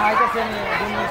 Haydi seni, dönmüş.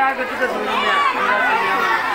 第二个这个，什么都没。